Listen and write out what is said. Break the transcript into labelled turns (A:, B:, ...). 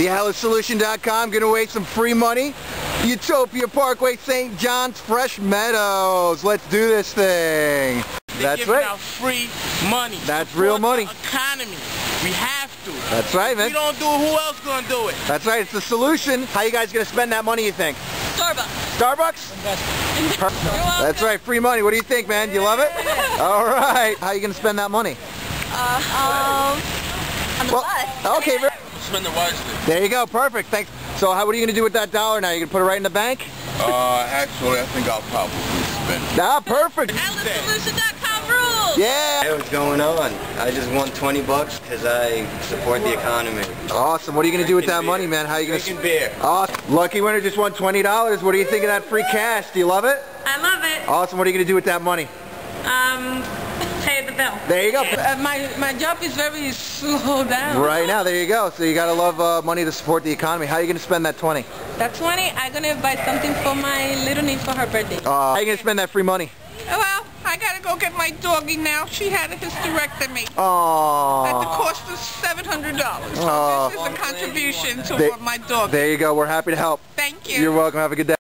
A: TheAtlasSolution.com, giving away some free money. Utopia Parkway, St. John's, Fresh Meadows. Let's do this thing.
B: They're
A: That's
B: giving
A: right.
B: out free money.
A: That's real money.
B: The economy. We have to.
A: That's right,
B: If we don't do it, who else gonna do it?
A: That's right. It's the solution. How you guys gonna spend that money? You think?
C: Starbucks.
A: Starbucks? That's right. Free money. What do you think, man? You love it? All right. How you gonna spend that money?
C: Um, on the
A: Well,
C: bus.
A: okay. Very,
B: Spend it wisely.
A: there you go. Perfect. Thanks. So, how? What are you gonna do with that dollar now? You gonna put it right in the bank?
D: Uh, actually, I think I'll probably spend it.
A: Ah, perfect.
C: AtlasSolution.com rules.
A: Yeah.
E: Hey, what's going on? I just won 20 bucks because I support the economy.
A: Awesome. What are you gonna do with that
E: Drinking
A: money, man? How are you gonna?
E: Drinking beer.
A: Awesome. Lucky winner just won twenty dollars. What do you think of that free cash? Do you love it?
F: I love it.
A: Awesome. What are you gonna do with that money?
F: Um, bill.
A: There you go.
F: Uh, my my job is very slow down.
A: Right now, there you go. So you gotta love uh, money to support the economy. How are you gonna spend that twenty?
F: That's money. I'm gonna buy something for my little niece for her birthday.
A: Uh, how are you gonna spend that free money?
F: Well, I gotta go get my doggy now. She had a hysterectomy at the
A: Oh.
F: cost of seven hundred dollars.
A: Aw.
F: this is a contribution to my dog.
A: There you go. We're happy to help.
F: Thank you.
A: You're welcome. Have a good day.